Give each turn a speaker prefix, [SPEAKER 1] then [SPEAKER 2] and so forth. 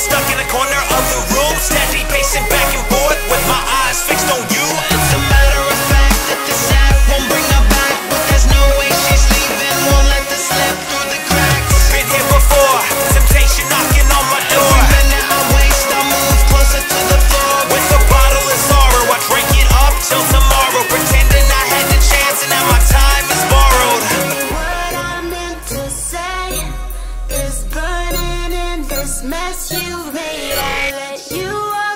[SPEAKER 1] Stuck in the corner of the room. Steady pacing back and forth.
[SPEAKER 2] this
[SPEAKER 3] mess you made. I let you